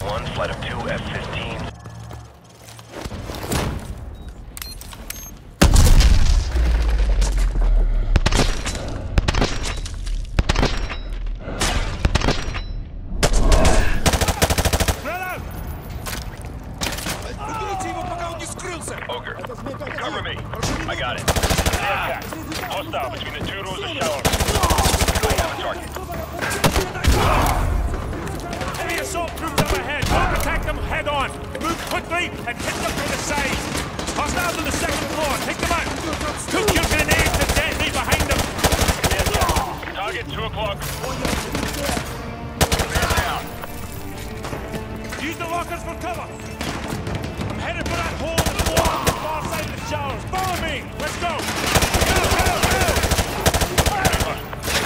One flight of two F-15s. Cover me. I got it. Hostile between the two rows of showers. I have a target. Them head on. Move quickly and hit them from the sides. Hostiles on the second floor. Take them out. Cook your grenades and detonate behind them. Target 2 o'clock. Use the lockers for cover. I'm headed for that hole in the wall on the far side of the showers. Follow me. Let's go. Go, go, go.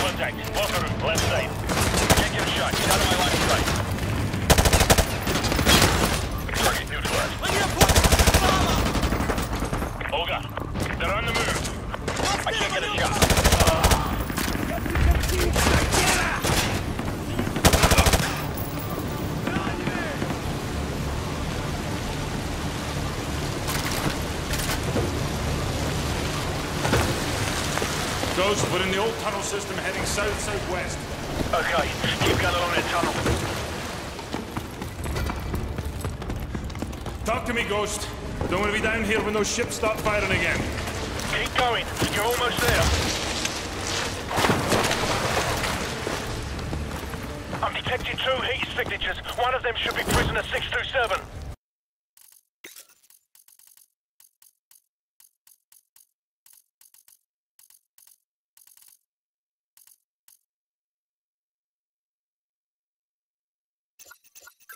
Contact. Locker room, left side. Can't get a shot. Get out of my line of sight. Target neutralized. Olga, they're on the move. I can't get a shot. Ghost, we're in the old tunnel system heading south-southwest. Okay, keep going along that tunnel. Talk to me, Ghost. Don't want to be down here when those ships start firing again. Keep going. You're almost there. I'm detecting two heat signatures. One of them should be prisoner 627.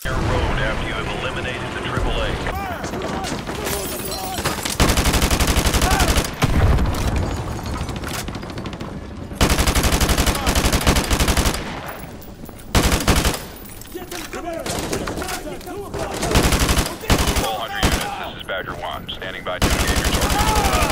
Air road after you have eliminated the AAA. All hundred units, this 1, standing by to engage your target.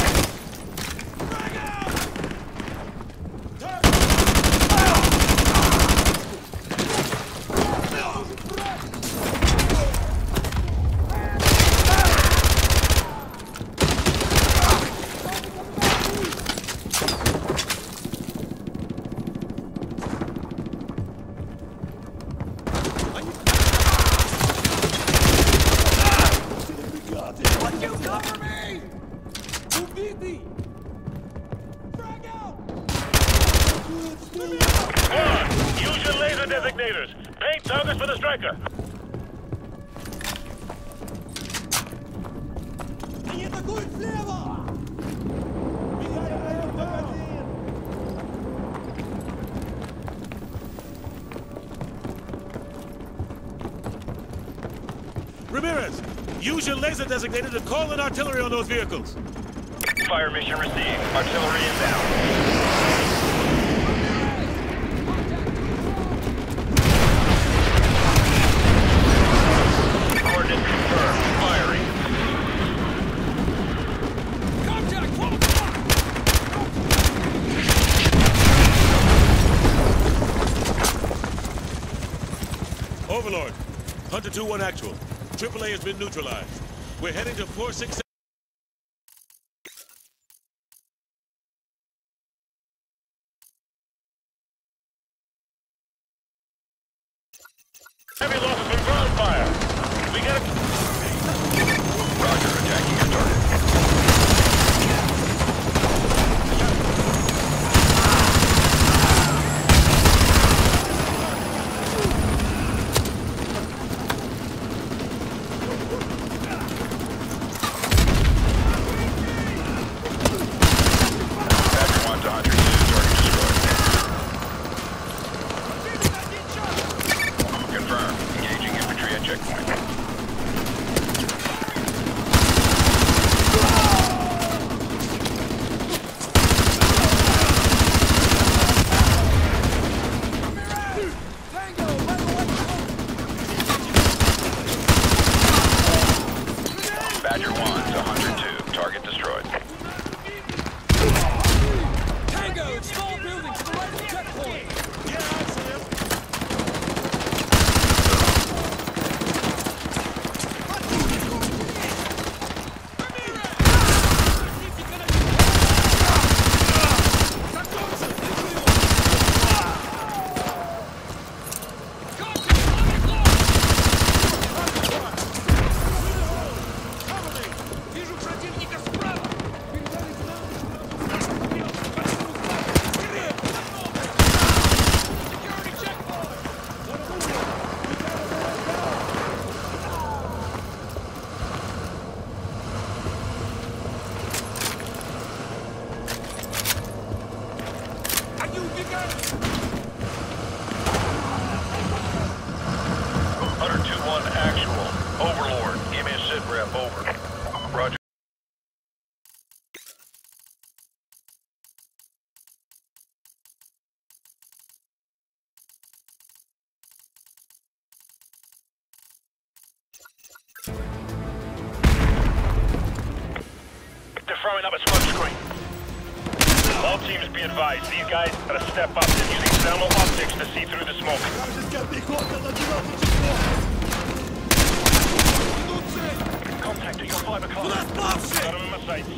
for the Stryker. Ramirez, use your laser designator to call in artillery on those vehicles. Fire mission received. Artillery inbound. Overlord, Hunter 2-1 actual. AAA has been neutralized. We're heading to 467. Heavy losses from ground fire. We got a... Roger, attacking your target. throwing up a smoke. All teams be advised, these guys gotta step up. They're using thermal optics to see through the smoke. Contact to your five o'clock. Got him in my sights.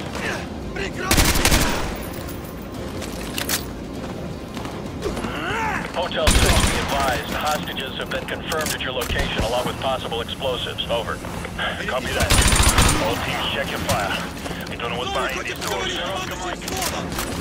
Hotel 6, be advised. Hostages have been confirmed at your location along with possible explosives. Over. Copy that. All teams check your fire. Don't know what's behind these doors.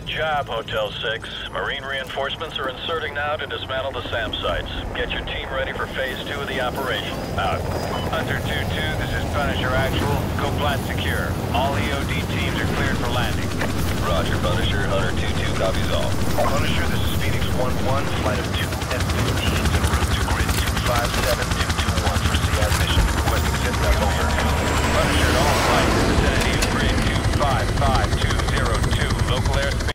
Good job, Hotel 6. Marine reinforcements are inserting now to dismantle the SAM sites. Get your team ready for phase two of the operation. Out. Hunter 2-2, this is Punisher Actual. GOPLAT secure. All EOD teams are cleared for landing. Roger, Punisher. Hunter 2-2 copies all. Punisher, this is Phoenix 1-1, flight of two F-15s en route to grid 257221 for CI mission. Requesting SITREP over. Punisher, all flights in vicinity of grid 255202. Local airspace.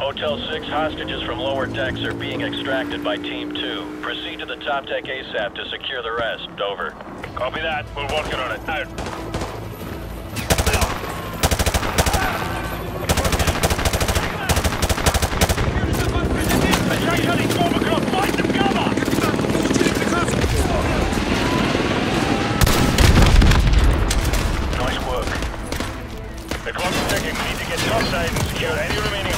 Hotel 6 hostages from lower decks are being extracted by Team 2. Proceed to the top deck ASAP to secure the rest. Over. Copy that. We're working on it. Out. Nice work. The clock is ticking. We need to get topside and secure any remaining.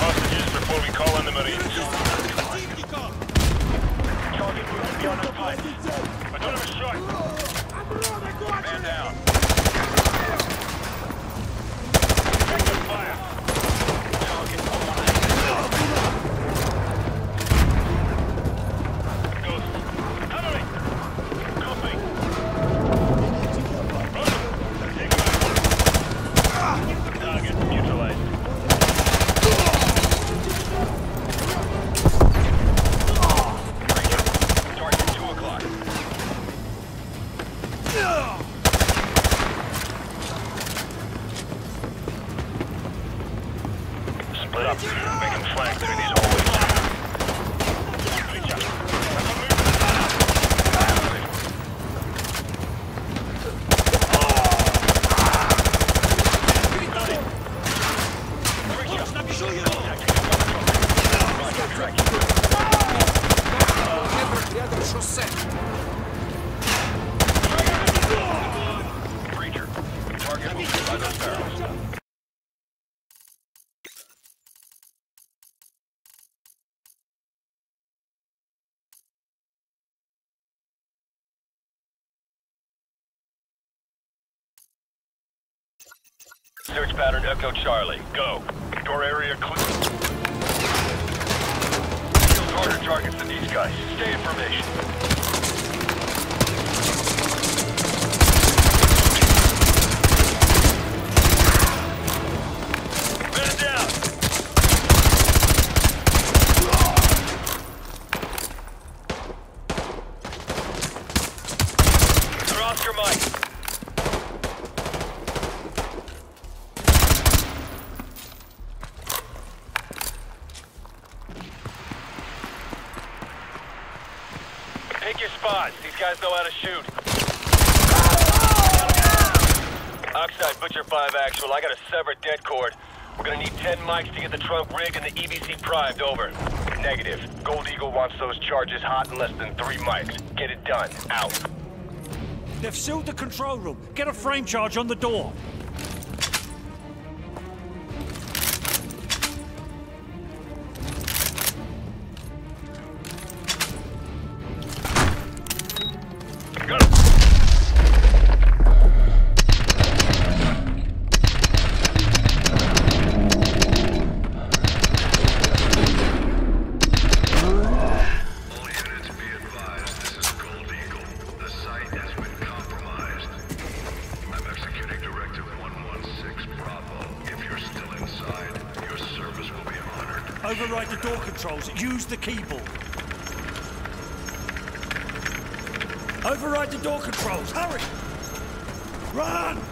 Search pattern Echo Charlie. Go. Door area clear. Kill harder targets than these guys. Stay in formation. Take your spots. These guys know how to shoot. Oxide Butcher 5 Actual, I got a severed det cord. We're gonna need 10 mics to get the trunk rigged and the EBC primed, over. Negative. Gold Eagle wants those charges hot in less than three mics. Get it done. Out. They've sealed the control room. Get a frame charge on the door. Controls. Use the keyboard. Override the door controls. Hurry! Run!